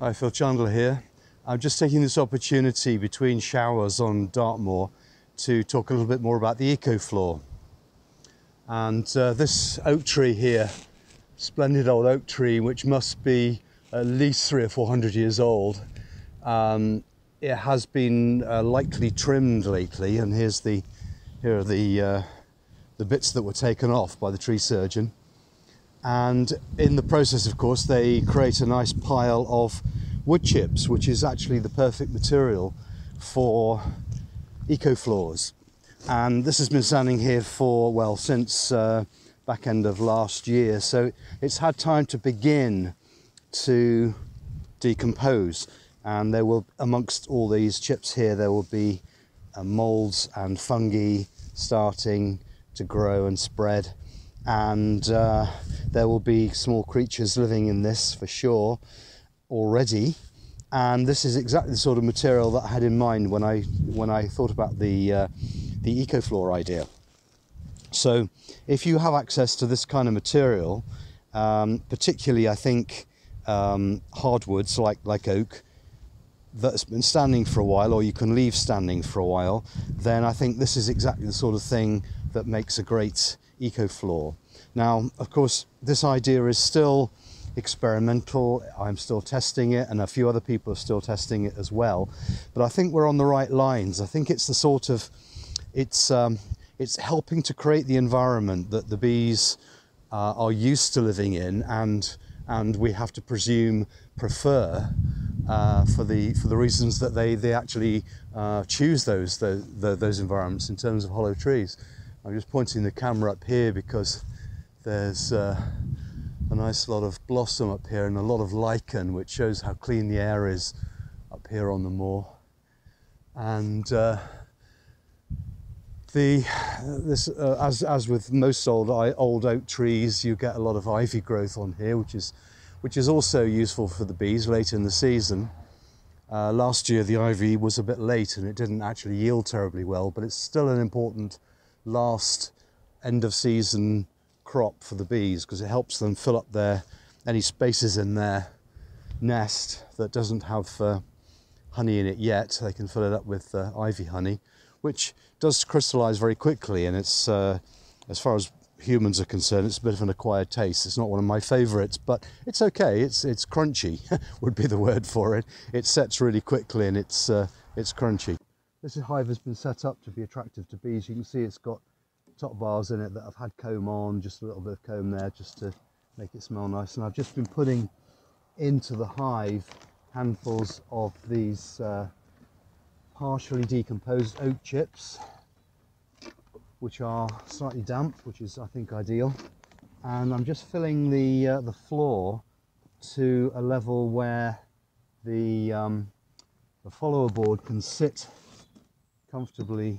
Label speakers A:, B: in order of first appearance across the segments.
A: Hi, Phil Chandler here. I'm just taking this opportunity between showers on Dartmoor to talk a little bit more about the EcoFloor. And uh, this oak tree here, splendid old oak tree, which must be at least three or four hundred years old, um, it has been uh, lightly trimmed lately, and here's the here are the uh, the bits that were taken off by the tree surgeon. And in the process, of course, they create a nice pile of wood chips, which is actually the perfect material for eco floors And this has been standing here for, well, since uh, back end of last year. So it's had time to begin to decompose. And there will, amongst all these chips here, there will be uh, molds and fungi starting to grow and spread. And uh, there will be small creatures living in this for sure already. And this is exactly the sort of material that I had in mind when I when I thought about the uh, the EcoFloor idea. So, if you have access to this kind of material, um, particularly I think um, hardwoods like like oak, that's been standing for a while, or you can leave standing for a while, then I think this is exactly the sort of thing that makes a great EcoFloor. Now, of course, this idea is still experimental. I'm still testing it, and a few other people are still testing it as well. But I think we're on the right lines. I think it's the sort of it's um, it's helping to create the environment that the bees uh, are used to living in, and and we have to presume prefer uh, for the for the reasons that they they actually uh, choose those the, those environments in terms of hollow trees. I'm just pointing the camera up here because there's uh, a nice lot of blossom up here and a lot of lichen, which shows how clean the air is up here on the moor. And uh, the this uh, as as with most old old oak trees, you get a lot of ivy growth on here, which is which is also useful for the bees later in the season. Uh, last year the ivy was a bit late and it didn't actually yield terribly well, but it's still an important last end of season crop for the bees because it helps them fill up their any spaces in their nest that doesn't have uh, honey in it yet. They can fill it up with uh, ivy honey, which does crystallize very quickly. And it's, uh, as far as humans are concerned, it's a bit of an acquired taste. It's not one of my favorites, but it's okay. It's, it's crunchy, would be the word for it. It sets really quickly and it's, uh, it's crunchy. This hive has been set up to be attractive to bees. You can see it's got top bars in it that I've had comb on, just a little bit of comb there just to make it smell nice. And I've just been putting into the hive handfuls of these uh, partially decomposed oak chips, which are slightly damp, which is I think ideal. And I'm just filling the uh, the floor to a level where the um, the follower board can sit comfortably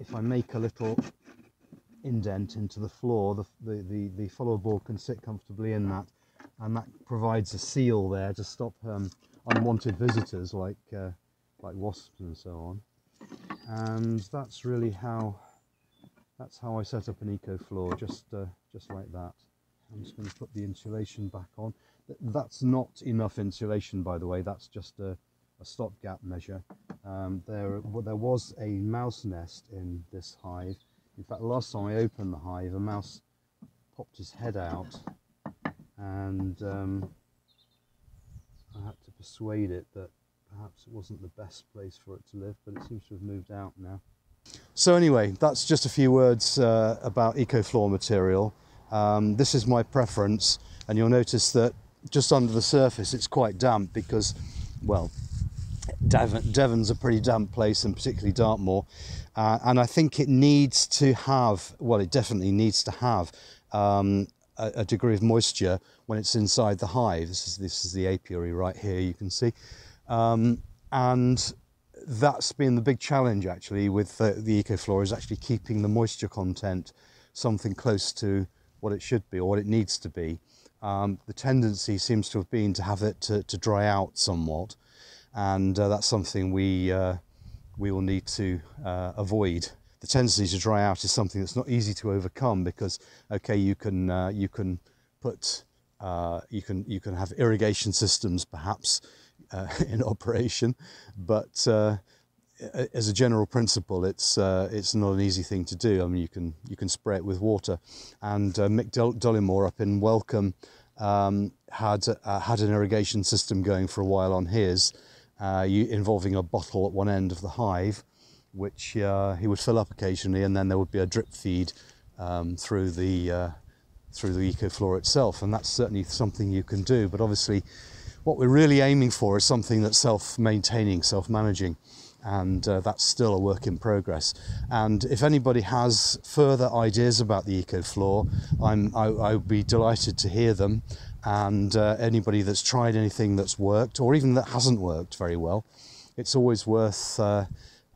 A: if I make a little indent into the floor, the, the, the, the follower board can sit comfortably in that and that provides a seal there to stop um, unwanted visitors like uh, like wasps and so on. And that's really how that's how I set up an EcoFloor, just uh, just like that. I'm just going to put the insulation back on. That's not enough insulation, by the way. That's just a, a stopgap measure. Um, there, there was a mouse nest in this hive. In fact, last time I opened the hive, a mouse popped his head out and um, I had to persuade it that perhaps it wasn't the best place for it to live, but it seems to have moved out now. So anyway, that's just a few words uh, about EcoFloor material. Um, this is my preference, and you'll notice that just under the surface it's quite damp because, well, Devon, Devon's a pretty damp place, and particularly Dartmoor. Uh, and I think it needs to have, well, it definitely needs to have um, a, a, degree of moisture when it's inside the hive. This is, this is the apiary right here, you can see. Um, and that's been the big challenge actually with the, the EcoFloor is actually keeping the moisture content something close to what it should be or what it needs to be. Um, the tendency seems to have been to have it to, to dry out somewhat and uh, that's something we uh, we will need to uh, avoid. The tendency to dry out is something that's not easy to overcome because okay, you can you can put Uh, you can you can have irrigation systems perhaps uh, in operation, but uh, as a general principle, it's it's not an easy thing to do. I mean, you can you can spray it with water, and Mick Dollymore up in Welcombe um, had had an irrigation system going for a while on his, you, involving a bottle at one end of the hive, which he would fill up occasionally, and then there would be a drip feed um, through the through the EcoFloor itself, and that's certainly something you can do. But obviously, what we're really aiming for is something that's self-maintaining, self-managing, and uh, that's still a work in progress. And if anybody has further ideas about the EcoFloor, I'm, I, I would be delighted to hear them. And uh, anybody that's tried anything that's worked, or even that hasn't worked very well, it's always worth uh,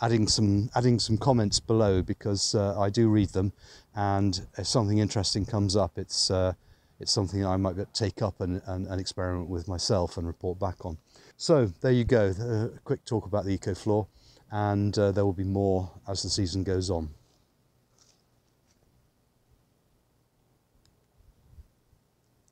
A: adding some adding some comments below because uh, I do read them, and if something interesting comes up, it's uh, it's something I might take up and, and, and, experiment with myself and report back on. So there you go, a quick talk about the EcoFloor, and uh, there will be more as the season goes on.